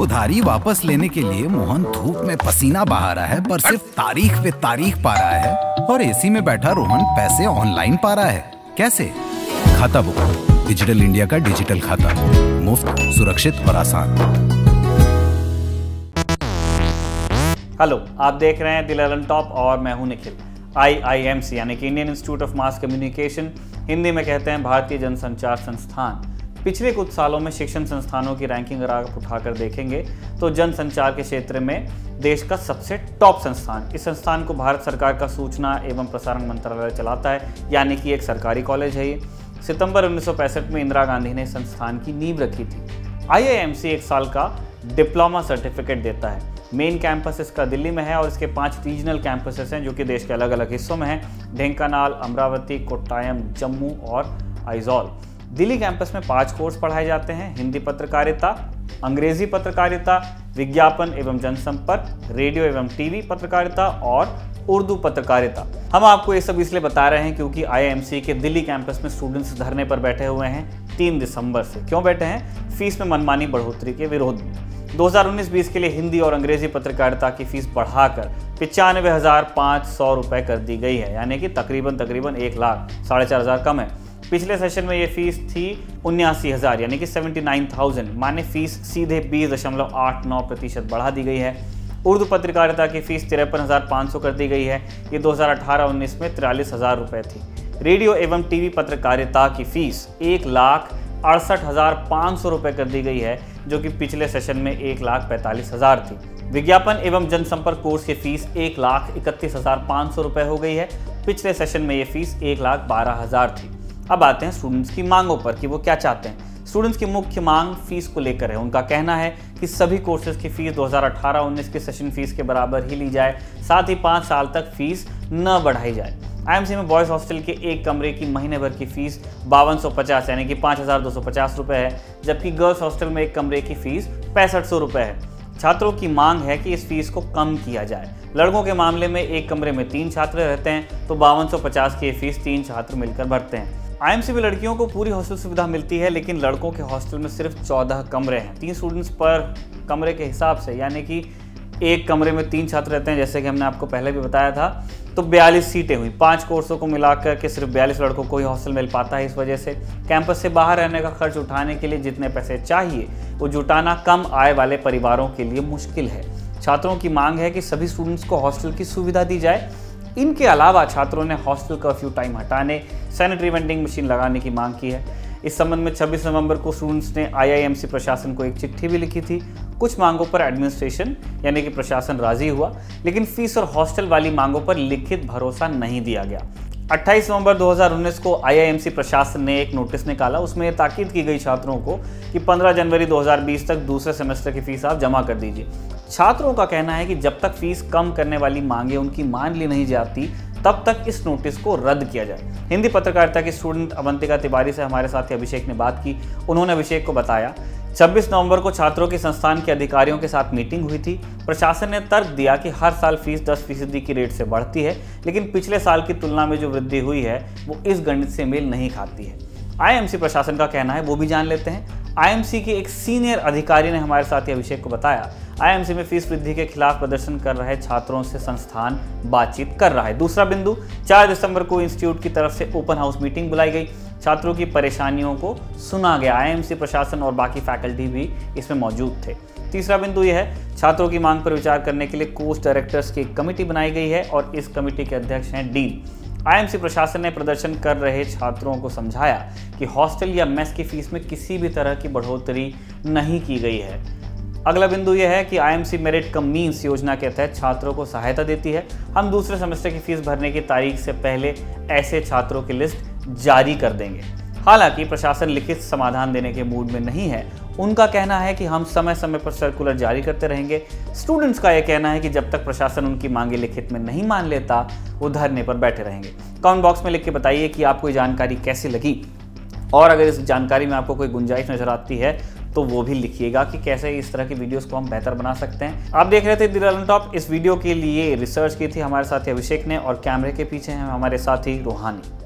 उधारी वापस लेने के लिए मोहन धूप में पसीना बहा रहा है, पर सिर्फ़ तारीख पे तारीख पा रहा है और एसी में बैठा रोहन पैसे ऑनलाइन पा रहा है। कैसे? खाता बुक। डिजिटल इंडिया का डिजिटल खाता। मुफ़्त, सुरक्षित और आसान। हेलो, आप देख रहे हैं दिल टॉप और मैं हूँ निखिल। आई आई एम सी यानी कि Indian institute of mass communication Hindi में कहते हैं भारतीय जनसंचार संस्थान। पिछले कुछ सालों में शिक्षण संस्थानों की रैंकिंग अगर आप उठाकर देखेंगे तो जनसंचार के क्षेत्र में देश का सबसे टॉप संस्थान। इस संस्थान को भारत सरकार का सूचना एवं प्रसारण मंत्रालय चलाता है, यानी कि एक सरकारी कॉलेज है ये। सितंबर उन्नीस सौ पैंसठ में इंदिरा गांधी ने संस्थान की नींव रखी थी। आई एक साल का डिप्लोमा सर्टिफिकेट देता है। मेन कैंपस इसका दिल्ली में है और इसके पाँच रीजनल कैंपसेस हैं जो कि देश के अलग अलग हिस्सों में हैं। ढेंकानाल, अमरावती, कोट्टायम, जम्मू और आइजॉल। दिल्ली कैंपस में पाँच कोर्स पढ़ाए जाते हैं। हिंदी पत्रकारिता, अंग्रेज़ी पत्रकारिता, विज्ञापन एवं जनसंपर्क, रेडियो एवं टीवी पत्रकारिता और उर्दू पत्रकारिता। हम आपको ये सब इसलिए बता रहे हैं क्योंकि आईआईएमसी के दिल्ली कैंपस में स्टूडेंट्स धरने पर बैठे हुए हैं तीन दिसंबर से। क्यों बैठे हैं? फ़ीस में मनमानी बढ़ोतरी के विरोध में। 2019-20 के लिए हिंदी और अंग्रेज़ी पत्रकारिता की फ़ीस बढ़ाकर पिचानवे हज़ार पाँच सौ रुपये कर दी गई है। यानी कि तकरीबन तकरीबन एक लाख, साढ़े चार हज़ार कम है। पिछले सेशन में ये फ़ीस थी उन्यासी हज़ार, यानी कि सेवेंटी नाइन थाउज़ेंड माने फ़ीस सीधे बीस दशमलव आठ नौ प्रतिशत बढ़ा दी गई है। उर्दू पत्रकारिता की फ़ीस तिरपन हज़ार पाँच सौ कर दी गई है। ये 2018-19 में तिरालीस हज़ार रुपये थी। रेडियो एवं टीवी पत्रकारिता की फ़ीस एक लाख अड़सठ हज़ार पाँच सौ रुपये कर दी गई है, जो कि पिछले सेशन में एक लाख पैंतालीस हज़ार थी। विज्ञापन एवं जनसंपर्क कोर्स की फ़ीस एक लाख इकतीस हज़ार पाँच सौ रुपये हो गई है। पिछले सेशन में ये फ़ीस एक लाख बारह हज़ार थी। अब आते हैं स्टूडेंट्स की मांगों पर कि वो क्या चाहते हैं। स्टूडेंट्स की मुख्य मांग फ़ीस को लेकर है। उनका कहना है कि सभी कोर्सेज की फ़ीस 2018-19 के सेशन फ़ीस के बराबर ही ली जाए। साथ ही पाँच साल तक फ़ीस न बढ़ाई जाए। आईएमसी में बॉयज़ हॉस्टल के एक कमरे की महीने भर की फ़ीस बावन सौ पचास, यानी कि पाँच हज़ार दो सौ पचास रुपये है, जबकि गर्ल्स हॉस्टल में एक कमरे की फ़ीस पैंसठ सौ रुपये है। छात्रों की मांग है कि इस फ़ीस को कम किया जाए। लड़कों के मामले में एक कमरे में तीन छात्र रहते हैं तो बावन की फ़ीस तीन छात्र मिलकर भरते हैं। आईएमसी में लड़कियों को पूरी हॉस्टल सुविधा मिलती है, लेकिन लड़कों के हॉस्टल में सिर्फ़ चौदह कमरे हैं। तीन स्टूडेंट्स पर कमरे के हिसाब से, यानी कि एक कमरे में तीन छात्र रहते हैं, जैसे कि हमने आपको पहले भी बताया था। तो बयालीस सीटें हुई। पाँच कोर्सों को मिलाकर के सिर्फ़ बयालीस लड़कों को ही हॉस्टल मिल पाता है इस वजह से। कैंपस से बाहर रहने का खर्च उठाने के लिए जितने पैसे चाहिए, वो जुटाना कम आय वाले परिवारों के लिए मुश्किल है। छात्रों की मांग है कि सभी स्टूडेंट्स को हॉस्टल की सुविधा दी जाए। इनके अलावा छात्रों ने हॉस्टल कर्फ्यू टाइम हटाने सैनिटरी वेंडिंग मशीन लगाने की मांग की है। इस संबंध में 26 नवंबर को स्टूडेंट्स ने आईआईएमसी प्रशासन को एक चिट्ठी भी लिखी थी। कुछ मांगों पर एडमिनिस्ट्रेशन यानी कि प्रशासन राज़ी हुआ, लेकिन फ़ीस और हॉस्टल वाली मांगों पर लिखित भरोसा नहीं दिया गया। 28 नवंबर 2019 को आईआईएमसी प्रशासन ने एक नोटिस निकाला। उसमें यह ताकीद की गई छात्रों को कि 15 जनवरी 2020 तक दूसरे सेमेस्टर की फ़ीस आप जमा कर दीजिए। छात्रों का कहना है कि जब तक फ़ीस कम करने वाली मांगे उनकी मान ली नहीं जाती, तब तक इस नोटिस को रद्द किया जाए। हिंदी पत्रकारिता की स्टूडेंट अवंतिका तिवारी से हमारे साथी अभिषेक ने बात की। उन्होंने अभिषेक को बताया 26 नवंबर को छात्रों के संस्थान के अधिकारियों के साथ मीटिंग हुई थी। प्रशासन ने तर्क दिया कि हर साल फ़ीस 10 फ़ीसदी की रेट से बढ़ती है, लेकिन पिछले साल की तुलना में जो वृद्धि हुई है, वो इस गणित से मेल नहीं खाती है। आईएमसी प्रशासन का कहना है, वो भी जान लेते हैं। आईएमसी के एक सीनियर अधिकारी ने हमारे साथी अभिषेक को बताया आईएमसी में फ़ीस वृद्धि के खिलाफ प्रदर्शन कर रहे छात्रों से संस्थान बातचीत कर रहा है। दूसरा बिंदु 4 दिसंबर को इंस्टीट्यूट की तरफ़ से ओपन हाउस मीटिंग बुलाई गई। छात्रों की परेशानियों को सुना गया। आईएमसी प्रशासन और बाकी फैकल्टी भी इसमें मौजूद थे। तीसरा बिंदु यह है, छात्रों की मांग पर विचार करने के लिए कोर्स डायरेक्टर्स की कमेटी बनाई गई है और इस कमेटी के अध्यक्ष हैं डीन। आईएमसी प्रशासन ने प्रदर्शन कर रहे छात्रों को समझाया कि हॉस्टल या मेस की फ़ीस में किसी भी तरह की बढ़ोतरी नहीं की गई है। अगला बिंदु यह है कि आईएमसी मेरिट कम मीन्स योजना के तहत छात्रों को सहायता देती है। हम दूसरे सेमेस्टर की फ़ीस भरने की तारीख से पहले ऐसे छात्रों की लिस्ट जारी कर देंगे। हालाँकि प्रशासन लिखित समाधान देने के मूड में नहीं है। उनका कहना है कि हम समय समय पर सर्कुलर जारी करते रहेंगे। स्टूडेंट्स का यह कहना है कि जब तक प्रशासन उनकी मांगे लिखित में नहीं मान लेता, वो धरने पर बैठे रहेंगे। कमेंट बॉक्स में लिख के बताइए कि आपको ये जानकारी कैसी लगी? और अगर इस जानकारी में आपको कोई गुंजाइश नज़र आती है तो वो भी लिखिएगा कि कैसे इस तरह की वीडियोस को हम बेहतर बना सकते हैं। आप देख रहे थे दिल टॉप। इस वीडियो के लिए रिसर्च की थी हमारे साथी अभिषेक ने और कैमरे के पीछे हैं हमारे साथी रूहानी।